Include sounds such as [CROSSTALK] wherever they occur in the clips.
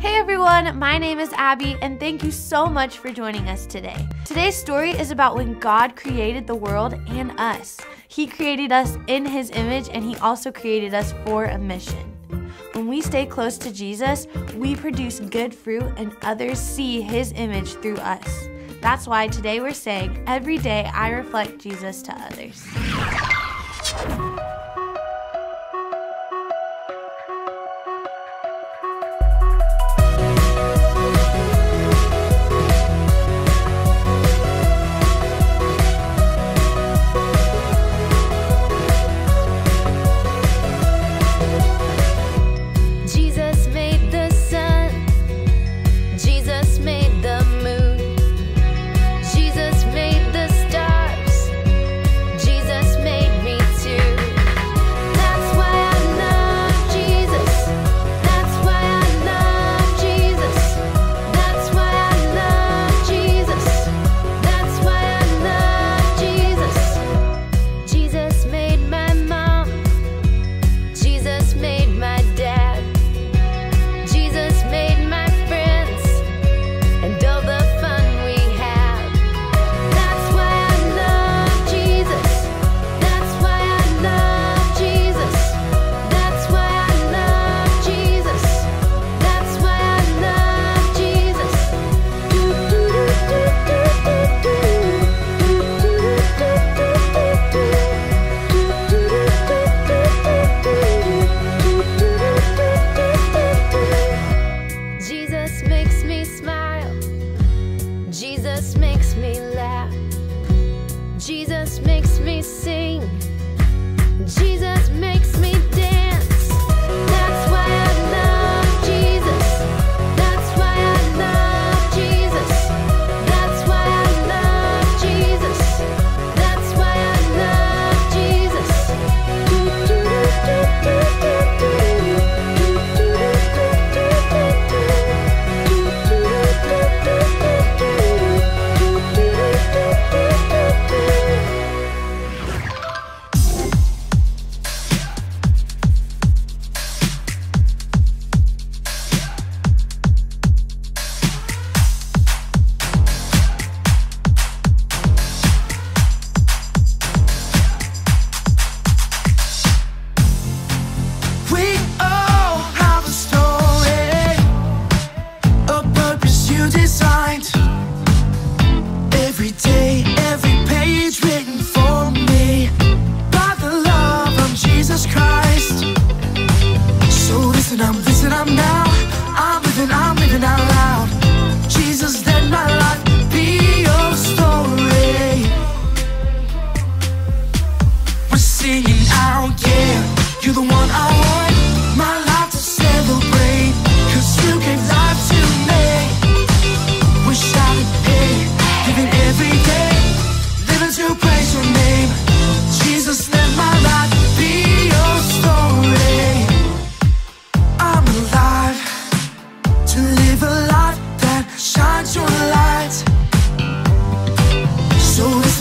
Hey everyone, my name is Abby, and thank you so much for joining us today. Today's story is about when God created the world and us. He created us in His image, and He also created us for a mission. When we stay close to Jesus, we produce good fruit, and others see His image through us. That's why today we're saying, Every day I reflect Jesus to others.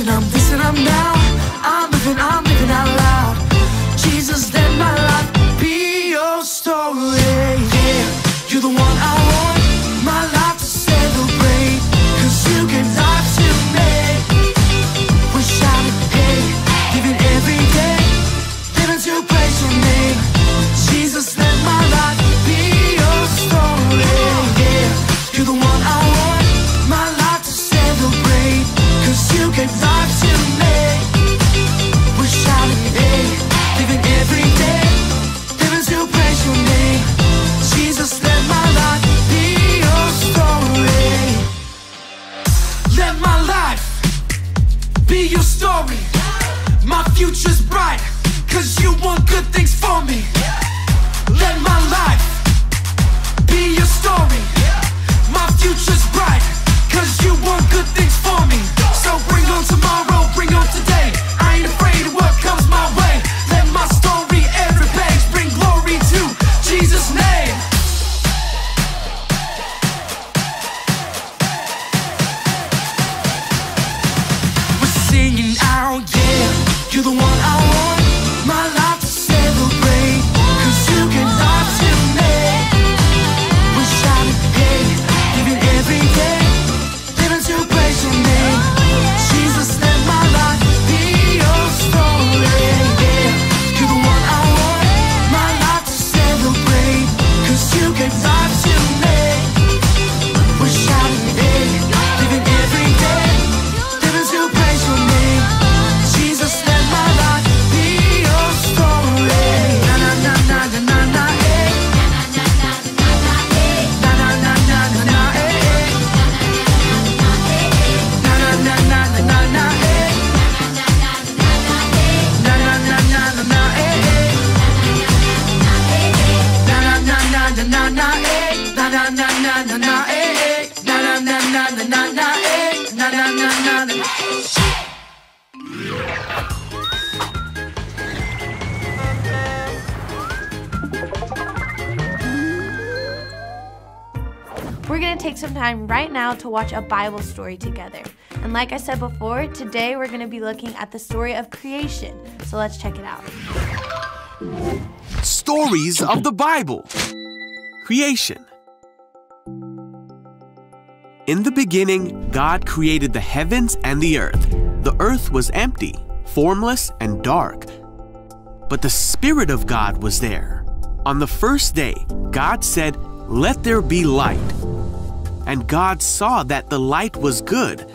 I'm this and I'm that. singing out, yeah, you're the one I want. We're going to take some time right now to watch a Bible story together. And like I said before, today we're going to be looking at the story of creation. So let's check it out. Stories of the Bible Creation In the beginning, God created the heavens and the earth. The earth was empty, formless, and dark. But the Spirit of God was there. On the first day, God said, Let there be light. And God saw that the light was good.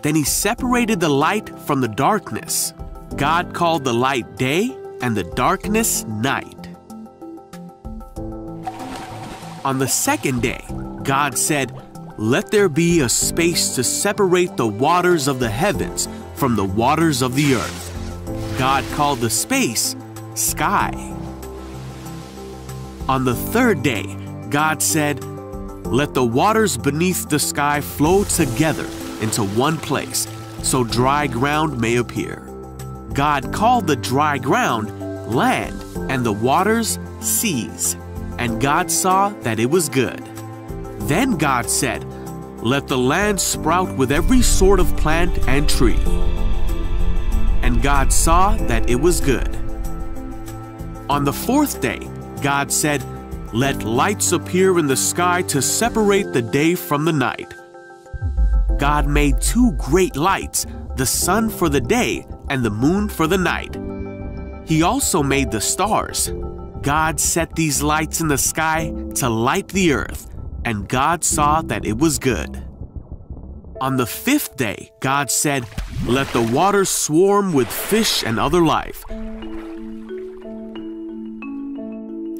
Then he separated the light from the darkness. God called the light day and the darkness night. On the second day, God said, Let there be a space to separate the waters of the heavens from the waters of the earth. God called the space sky. On the third day, God said, Let the waters beneath the sky flow together into one place, so dry ground may appear. God called the dry ground land and the waters seas. And God saw that it was good. Then God said, Let the land sprout with every sort of plant and tree. And God saw that it was good. On the fourth day, God said, Let lights appear in the sky to separate the day from the night. God made two great lights, the sun for the day and the moon for the night. He also made the stars. God set these lights in the sky to light the earth, and God saw that it was good. On the fifth day, God said, Let the waters swarm with fish and other life.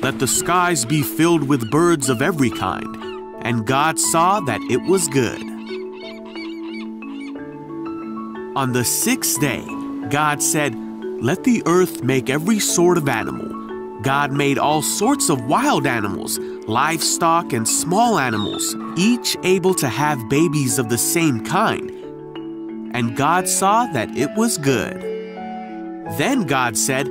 Let the skies be filled with birds of every kind. And God saw that it was good. On the sixth day, God said, Let the earth make every sort of animal. God made all sorts of wild animals, livestock, and small animals, each able to have babies of the same kind. And God saw that it was good. Then God said,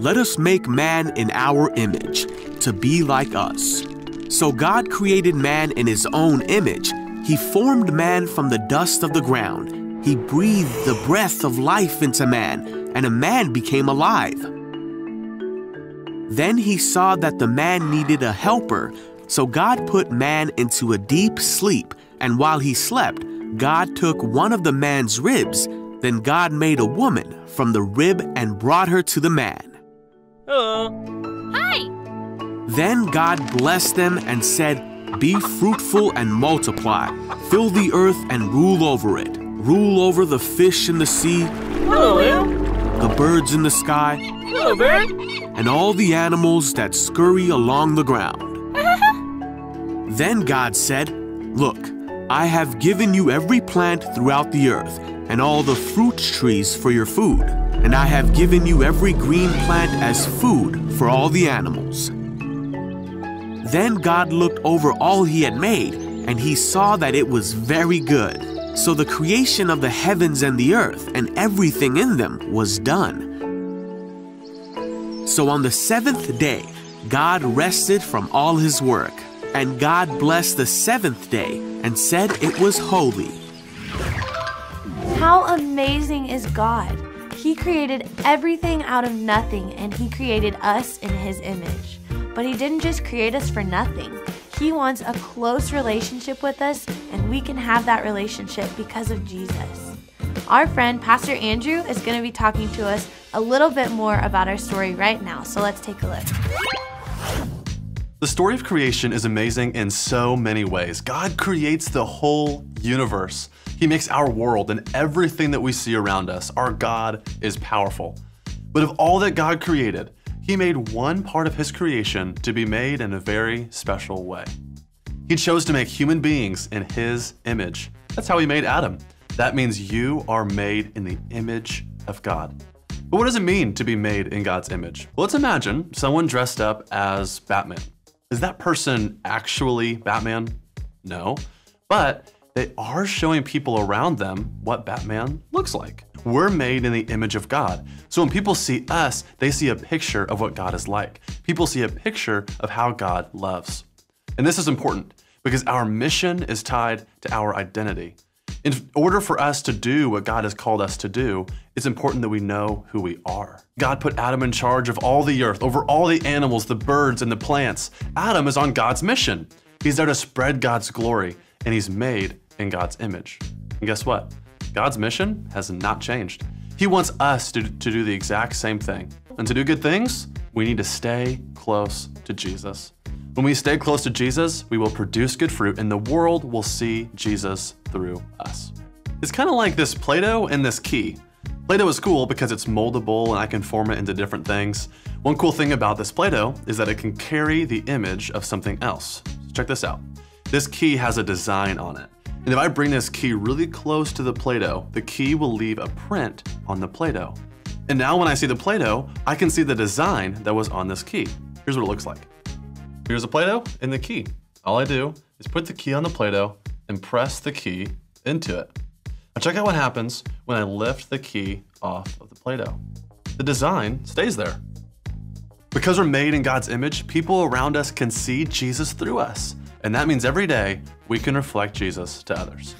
Let us make man in our image, to be like us. So God created man in his own image. He formed man from the dust of the ground. He breathed the breath of life into man, and a man became alive. Then he saw that the man needed a helper, so God put man into a deep sleep, and while he slept, God took one of the man's ribs. Then God made a woman from the rib and brought her to the man. Hi! Then God blessed them and said, Be fruitful and multiply, fill the earth and rule over it. Rule over the fish in the sea, Hello, the birds in the sky, Hello, bird. and all the animals that scurry along the ground. [LAUGHS] then God said, Look, I have given you every plant throughout the earth, and all the fruit trees for your food, and I have given you every green plant as food for all the animals. Then God looked over all he had made, and he saw that it was very good. So the creation of the heavens and the earth and everything in them was done. So on the seventh day, God rested from all his work, and God blessed the seventh day and said it was holy. How amazing is God? He created everything out of nothing and He created us in His image. But He didn't just create us for nothing. He wants a close relationship with us, and we can have that relationship because of Jesus. Our friend, Pastor Andrew, is going to be talking to us a little bit more about our story right now. So let's take a look. The story of creation is amazing in so many ways. God creates the whole universe. He makes our world and everything that we see around us. Our God is powerful. But of all that God created, He made one part of His creation to be made in a very special way. He chose to make human beings in His image. That's how He made Adam. That means you are made in the image of God. But what does it mean to be made in God's image? Well, let's imagine someone dressed up as Batman. Is that person actually Batman? No. But they are showing people around them what Batman looks like. We're made in the image of God. So when people see us, they see a picture of what God is like. People see a picture of how God loves. And this is important because our mission is tied to our identity. In order for us to do what God has called us to do, it's important that we know who we are. God put Adam in charge of all the earth, over all the animals, the birds, and the plants. Adam is on God's mission. He's there to spread God's glory, and he's made in God's image. And guess what? God's mission has not changed. He wants us to, to do the exact same thing. And to do good things, we need to stay close to Jesus. When we stay close to Jesus, we will produce good fruit and the world will see Jesus through us. It's kind of like this Play-Doh and this key. Play-Doh is cool because it's moldable and I can form it into different things. One cool thing about this Play-Doh is that it can carry the image of something else. check this out. This key has a design on it. And if I bring this key really close to the Play-Doh, the key will leave a print on the Play-Doh. And now when I see the Play-Doh, I can see the design that was on this key. Here's what it looks like. Here's a Play-Doh and the key. All I do is put the key on the Play-Doh and press the key into it. Now check out what happens when I lift the key off of the Play-Doh. The design stays there. Because we're made in God's image, people around us can see Jesus through us. And that means every day we can reflect Jesus to others.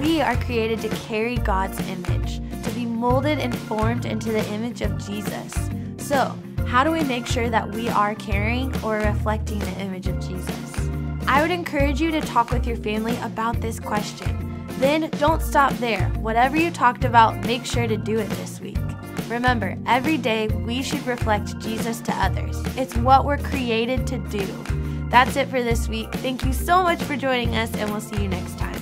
We are created to carry God's image, to be molded and formed into the image of Jesus. So, how do we make sure that we are carrying or reflecting the image of Jesus? I would encourage you to talk with your family about this question. Then don't stop there. Whatever you talked about, make sure to do it this week. Remember, every day we should reflect Jesus to others. It's what we're created to do. That's it for this week. Thank you so much for joining us, and we'll see you next time.